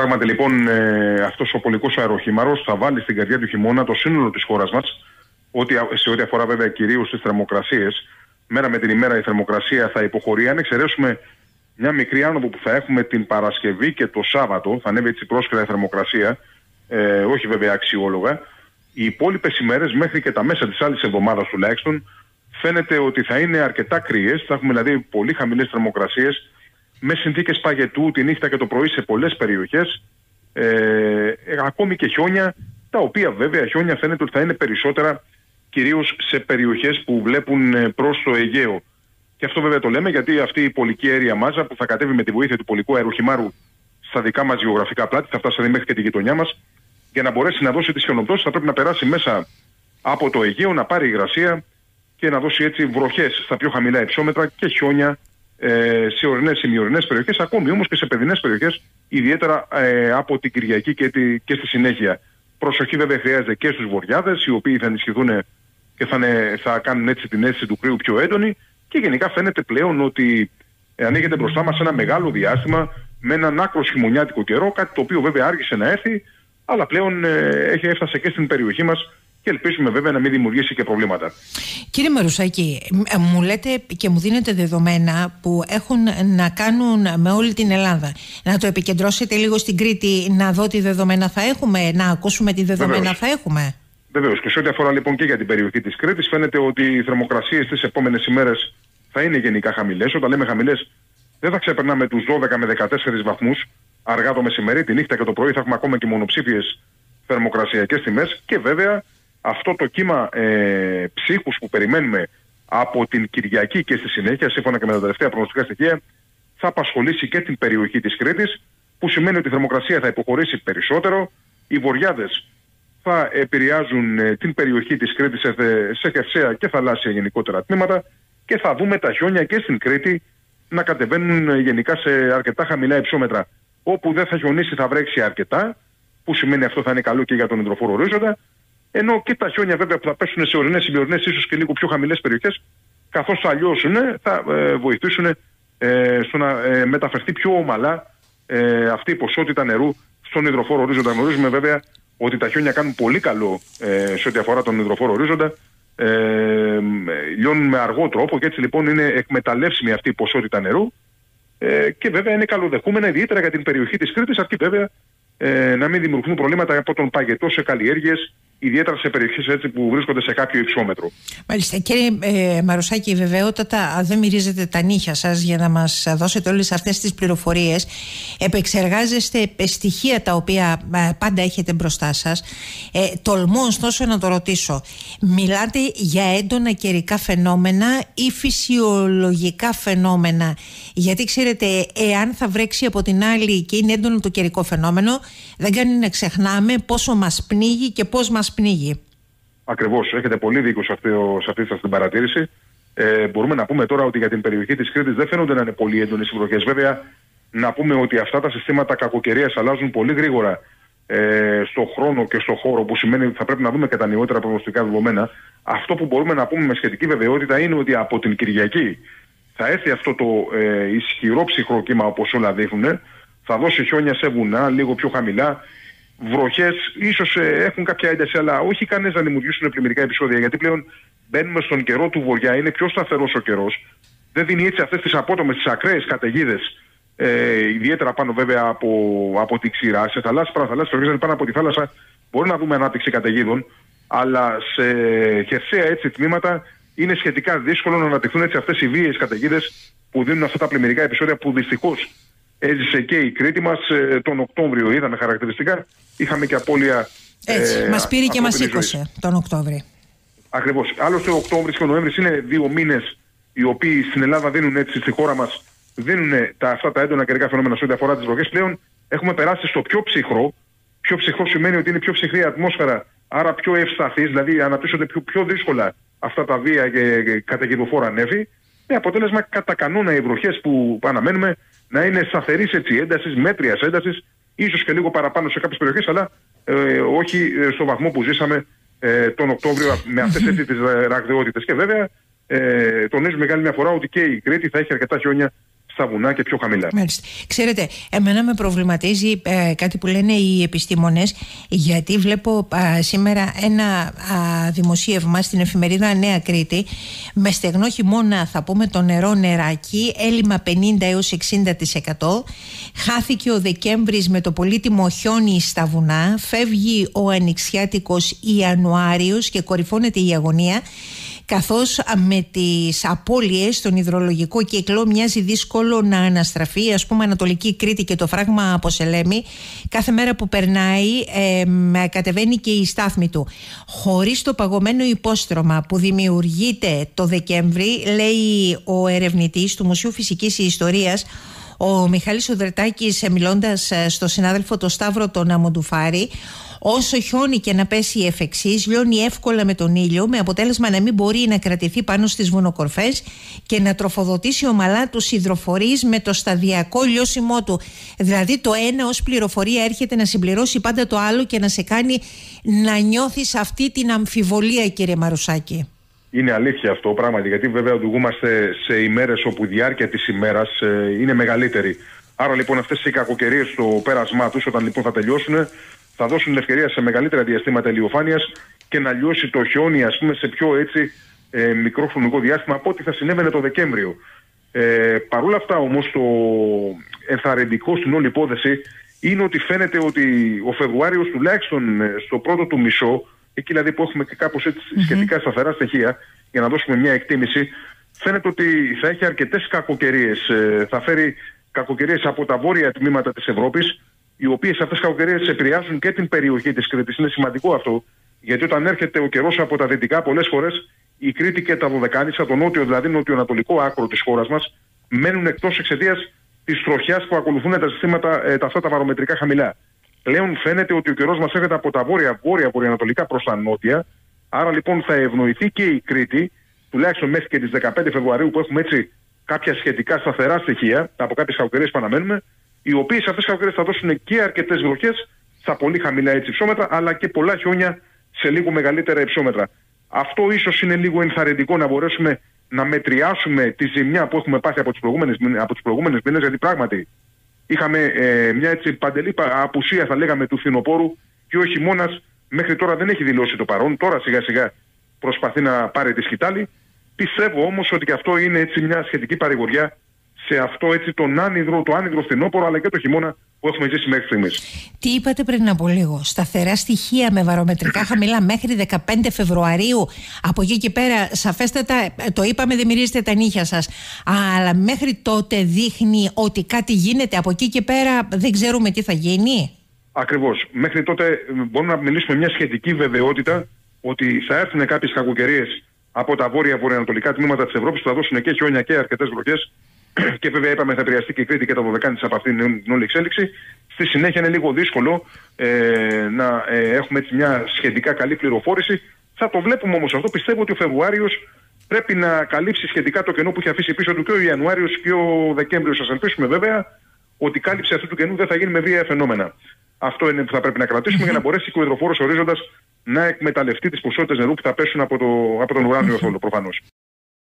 Πράγματι λοιπόν ε, αυτός ο πολικός αεροχήμαρος θα βάλει στην καρδιά του χειμώνα το σύνολο της χώρας μας ότι, σε ό,τι αφορά βέβαια κυρίως τις θερμοκρασίες. Μέρα με την ημέρα η θερμοκρασία θα υποχωρεί. Αν εξαιρέσουμε μια μικρή άνοδο που θα έχουμε την Παρασκευή και το Σάββατο, θα ανέβει έτσι πρόσκαιρα η θερμοκρασία, ε, όχι βέβαια αξιόλογα, οι υπόλοιπες ημέρες μέχρι και τα μέσα της άλλης εβδομάδας τουλάχιστον φαίνεται ότι θα είναι αρκετά κρύες. Θα έχουμε δηλαδή πολύ χαμηλές θερμοκρασίες με συνθήκες παγετού τη νύχτα και το πρωί σε πολλές περιοχές. Ε, ε, ακόμη και χιόνια, τα οποία βέβαια χιόνια φαίνεται ότι θα είναι περισσότερα κυρίως σε περιοχές που βλέπουν ε, προς το Αιγαίο. Και αυτό βέβαια το λέμε γιατί αυτή η πολική αέρια μάζα που θα κατέβει με τη βοήθεια του πολικού αεροχημάρου στα δικά μας γεωγραφικά πλάτη, θα φτάσει μέχρι και τη γειτονιά μας, για να μπορέσει να δώσει τις χιονοπτώσεις θα πρέπει να περάσει μέσα από το Αιγαίο, να πάρει υγρασία και να δώσει έτσι βροχές στα πιο χαμηλά υψόμετρα και χιόνια ε, σε ορεινές ή μειωρινέ περιοχές, ακόμη όμως και σε παιδινές περιοχές, ιδιαίτερα ε, από την Κυριακή και, τη, και στη συνέχεια. Προσοχή βέβαια χρειάζεται και στους βορειάδε, οι οποίοι θα ενισχυθούν και θα, θα κάνουν έτσι την αίσθηση του κρύου πιο έντονη. Και γενικά φαίνεται πλέον ότι ανοίγεται μπροστά μας ένα μεγάλο διάστημα με έναν άκρο χειμωνιάτικο καιρό, κάτι το οποίο βέβαια άργησε να έρθει, αλλά πλέον ε, έχει έφτασε και στην περιοχή μας και ελπίζουμε βέβαια να μην δημιουργήσει και προβλήματα. Κύριε Μαρουσάκη, ε, μου λέτε και μου δίνετε δεδομένα που έχουν να κάνουν με όλη την Ελλάδα. Να το επικεντρώσετε λίγο στην Κρήτη, να δω τι δεδομένα θα έχουμε, να ακούσουμε τι δεδομένα Βεβαίως. θα έχουμε. Βεβαίως. Και σε ό,τι αφορά λοιπόν και για την περιοχή της Κρήτης, φαίνεται ότι οι θερμοκρασίες τις επόμενες ημέρες θα είναι γενικά χαμηλές. Όταν λέμε χαμηλές, δεν θα ξεπερνάμε τους 12 με 14 βαθμούς αργά το μεσημέρι. Τη νύχτα και το πρωί θα έχουμε ακόμα και μονοψήφιες θερμοκρασιακές τιμές. Και βέβαια αυτό το κύμα ε, ψύχους που περιμένουμε από την Κυριακή και στη συνέχεια, σύμφωνα και με τα τελευταία προγνωστικά στοιχεία, θα απασχολήσει και την περιοχή της Κρήτης, που σημαίνει ότι η θερμοκρασία θα υποχωρήσει περισσότερο, οι βοριάδες θα επηρεάζουν ε, την περιοχή της Κρήτης σε, σε χερσαία και θαλάσσια γενικότερα τμήματα και θα δούμε τα χιόνια και στην Κρήτη να κατεβαίνουν ε, γενικά σε αρκετά χαμηλά υψόμετρα. Όπου δεν θα χιονίσει θα βρέξει αρκετά, που σημαίνει αυτό θα είναι καλό και για τον υδροφόρο ορίζοντα ενώ και τα χιόνια βέβαια που θα πέσουν σε ορεινές ή μειωρινέ, ίσως και λίγο πιο χαμηλές περιοχές, καθώς θα λιώσουν, θα ε, βοηθήσουν ε, στο να ε, μεταφερθεί πιο ομαλά ε, αυτή η ποσότητα νερού στον υδροφόρο ορίζοντα. Γνωρίζουμε βέβαια ότι τα χιόνια κάνουν πολύ καλό ε, σε ό,τι αφορά τον υδροφόρο ορίζοντα. Ε, λιώνουν με αργό τρόπο και έτσι λοιπόν είναι εκμεταλλεύσιμη αυτή η ποσότητα νερού ε, και βέβαια είναι καλοδεχούμενα ιδιαίτερα για την περιοχή της Κρήτης αρκεί βέβαια ε, να μην δημιουργούν προβλήματα από τον παγετό σε καλλιέργειες ιδιαίτερα σε περιοχές που βρίσκονται σε κάποιο υψόμετρο. Μάλιστα. Κύριε ε, Μαρουσάκη, βεβαιότατα δεν μυρίζετε τα νύχια σας για να μας δώσετε όλες αυτές τις πληροφορίες. Επεξεργάζεστε στοιχεία τα οποία ε, πάντα έχετε μπροστά σας. Ε, τολμώ ωστόσο να το ρωτήσω. Μιλάτε για έντονα καιρικά φαινόμενα ή φυσιολογικά φαινόμενα; Γιατί ξέρετε, εάν θα βρέξει από την άλλη και είναι έντονο το καιρικό φαινόμενο, δεν κάνει να ξεχνάμε πόσο μας πνίγει και πώς μα πνίγει. Ακριβώς. Έχετε πολύ δίκιο σε αυτή, σε αυτή την παρατήρηση. Ε, μπορούμε να πούμε τώρα ότι για την περιοχή της Κρήτης δεν φαίνονται να είναι πολύ έντονες οι βροχές. Βέβαια, να πούμε ότι αυτά τα συστήματα κακοκαιρίας αλλάζουν πολύ γρήγορα ε, στον χρόνο και στον χώρο, που σημαίνει ότι θα πρέπει να δούμε και τα νεότερα προγνωστικά δεδομένα. Αυτό που μπορούμε να πούμε με σχετική βεβαιότητα είναι ότι από την Κυριακή θα έρθει αυτό το ε, ισχυρό ψυχρό κύμα όπως όλα δείχνουν. Θα δώσει χιόνια σε βουνά, λίγο πιο χαμηλά βροχές ίσως ε, έχουν κάποια ένταση, αλλά όχι κανένας να δημιουργήσουν πλημμυρικά επεισόδια. Γιατί πλέον μπαίνουμε στον καιρό του βορειά, είναι πιο σταθερός ο καιρός. Δεν δίνει έτσι αυτές τις απότομες, τις ακραίες καταιγίδες. Ε, ιδιαίτερα πάνω βέβαια από, από τη ξηρά. Σε θαλάσσιε παραθαλάσσιε περιοχέ πάνω από τη θάλασσα μπορεί να δούμε ανάπτυξη καταιγίδων. Αλλά σε χερσαία έτσι τμήματα είναι σχετικά δύσκολο να αναπτυχθούν έτσι αυτές οι βίαιες καταιγίδες που δίνουν αυτά τα πλημμυρικά επεισόδια που δυστυχώς έζησε και η Κρήτη μας ε, τον Οκτώβριο. Είδαμε χαρακτηριστικά. Είχαμε και απώλεια. Έτσι. Ε, μας πήρε και μας σήκωσε τον Οκτώβριο. Ακριβώς. Άλλωστε, ο Οκτώβριο και ο Νοέμβρης είναι δύο μήνες οι οποίοι στην Ελλάδα δίνουν έτσι στη χώρα μας δίνουν τα, αυτά τα έντονα καιρικά φαινόμενα σε ό,τι αφορά τις βροχές. Πλέον έχουμε περάσει στο πιο ψυχρό. Πιο ψυχρό σημαίνει ότι είναι πιο ψυχρή η ατμόσφαιρα, άρα πιο ευσταθής, δηλαδή αναπτύσσονται πιο, πιο δύσκολα αυτά τα βία και, και καταιγιδοφόρα νεύη. Με αποτέλεσμα, κατά κανόνα οι βροχές που αναμένουμε να είναι σταθερής έντασης, μέτριας έντασης, ίσως και λίγο παραπάνω σε κάποιες περιοχές, αλλά ε, όχι ε, στο βαθμό που ζήσαμε ε, τον Οκτώβριο με αυτές τις ραγδαιότητες. Και βέβαια, ε, τονίζουμε μεγάλη μια φορά ότι και η Κρήτη θα έχει αρκετά χιόνια στα βουνά και πιο χαμηλά. Μάλιστα. Ξέρετε, εμένα με προβληματίζει ε, κάτι που λένε οι επιστήμονες γιατί βλέπω σήμερα ένα δημοσίευμα στην εφημερίδα Νέα Κρήτη με στεγνό χειμώνα θα πούμε το νερό νεράκι έλλειμμα 50 έως 60% χάθηκε ο Δεκέμβρης με το πολύτιμο χιόνι στα βουνά φεύγει ο ανοιξιάτικος Ιανουάριος και κορυφώνεται η αγωνία καθώς με τις απώλειες στον υδρολογικό κύκλο μοιάζει δύσκολο να αναστραφεί ας πούμε Ανατολική Κρήτη και το φράγμα από Σελέμη κάθε μέρα που περνάει ε, κατεβαίνει και η στάθμη του. Χωρίς το παγωμένο υπόστρωμα που δημιουργείται το Δεκέμβρη λέει ο ερευνητής του Μουσείου Φυσικής Ιστορίας ο Μιχάλης Οδρετάκης μιλώντας ε, στο συνάδελφο το Σταύρο τον Αμοντουφάρη Όσο χιόνι και να πέσει εφ' εξής, λιώνει εύκολα με τον ήλιο, με αποτέλεσμα να μην μπορεί να κρατηθεί πάνω στις βουνοκορφές και να τροφοδοτήσει ομαλά τους υδροφορείς με το σταδιακό λιώσιμό του. Δηλαδή το ένα ως πληροφορία έρχεται να συμπληρώσει πάντα το άλλο και να σε κάνει να νιώθεις αυτή την αμφιβολία κύριε Μαρουσάκη. Είναι αλήθεια αυτό πράγματι, γιατί βέβαια οδηγούμαστε σε ημέρες όπου η διάρκεια της ημέρας ε, είναι μεγαλύτερη. Άρα λοιπόν αυτές οι κακοκαιρίες στο πέρασμά τους όταν λοιπόν θα τελειώσουν θα δώσουν ευκαιρία σε μεγαλύτερα διαστήματα ηλιοφάνειας και να λιώσει το χιόνι, ας πούμε, σε πιο έτσι ε, μικρό χρονικό διάστημα από ό,τι θα συνέβαινε το Δεκέμβριο. Ε, Παρ' όλα αυτά όμως, το ενθαρρυντικό στην όλη υπόθεση είναι ότι φαίνεται ότι ο Φεβρουάριος τουλάχιστον ε, στο πρώτο του μισό, εκεί δηλαδή που έχουμε και κάπως σχετικά σταθερά στοιχεία, για να δώσουμε μια εκτίμηση, φαίνεται ότι θα έχει αρκετές κακοκαιρίες. Ε, θα φέρει κακοκαιρίες από τα βόρεια τμήματα της Ευρώπης, οι οποίες αυτές οι κακοκαιρίες επηρεάζουν και την περιοχή της Κρήτης. Είναι σημαντικό αυτό, γιατί όταν έρχεται ο καιρός από τα δυτικά, πολλές φορές η Κρήτη και τα Δωδεκάνησα, το νότιο δηλαδή νοτιοανατολικό άκρο της χώρας μας, μένουν εκτός εξαιτίας της τροχιάς που ακολουθούν τα συστήματα ε, τα αυτά τα βαρομετρικά χαμηλά. Πλέον φαίνεται ότι ο καιρός μας έρχεται από τα βόρεια, βόρεια βορειοανατολικά προς τα νότια. Άρα λοιπόν θα ευνοηθεί και η Κρήτη, τουλάχιστον μέχρι και τις 15 Φεβρουαρίου, που έχουμε έτσι κάποια σχετικά σταθερά στοιχεία από κάποιες κακοκαιρίες που αναμένουμε, οι οποίες αυτές οι θα δώσουν και αρκετές βροχέ στα πολύ χαμηλά έτσι υψόμετρα, αλλά και πολλά χιόνια σε λίγο μεγαλύτερα υψόμετρα. Αυτό ίσως είναι λίγο ενθαρρυντικό να μπορέσουμε να μετριάσουμε τη ζημιά που έχουμε πάθει από τι προηγούμενες μήνες, γιατί πράγματι είχαμε ε, μια έτσι παντελή απουσία, θα λέγαμε, του φθινοπόρου και ο χειμώνα μέχρι τώρα δεν έχει δηλώσει το παρόν. Τώρα σιγά σιγά προσπαθεί να πάρει τη σκητάλη. Πιστεύω όμως ότι και αυτό είναι έτσι μια σχετική παρηγοριά σε αυτό έτσι τον άνυδρο, το άνυδρο φθινόπωρο αλλά και το χειμώνα που έχουμε ζήσει μέχρι στιγμής. Τι είπατε πριν από λίγο, σταθερά στοιχεία με βαρομετρικά χαμηλά μέχρι 15 Φεβρουαρίου. Από εκεί και πέρα, σαφέστατα, ε, το είπαμε, δεν μυρίζετε τα νύχια σας. Αλλά μέχρι τότε δείχνει ότι κάτι γίνεται. Από εκεί και πέρα δεν ξέρουμε τι θα γίνει. Ακριβώς. Μέχρι τότε ε, μπορούμε να μιλήσουμε μια σχετική βεβαιότητα ότι θα έρθουν κάποιες κακοκαιρίες από τα βόρεια-βορειοανατολικά τμήματα της Ευρώπης που θα δώσουν και χιόνια και αρκετές βροχές και βέβαια είπαμε θα επηρεαστεί και η Κρήτη και τα Δωδεκάνη από αυτήν την όλη εξέλιξη. Στη συνέχεια είναι λίγο δύσκολο ε, να ε, έχουμε έτσι μια σχετικά καλή πληροφόρηση. Θα το βλέπουμε όμως αυτό. Πιστεύω ότι ο Φεβρουάριος πρέπει να καλύψει σχετικά το κενό που έχει αφήσει πίσω του και ο Ιανουάριος και ο Δεκέμβριος. Α ελπίσουμε βέβαια ότι η κάλυψη αυτού του κενού δεν θα γίνει με βία φαινόμενα. Αυτό είναι που θα πρέπει να κρατήσουμε για να μπορέσει και ο υδροφόρος ορίζοντας να εκμεταλλευτεί τις ποσότητες νερού που θα πέσουν από, το, από τον ουράνιο mm προφανώς.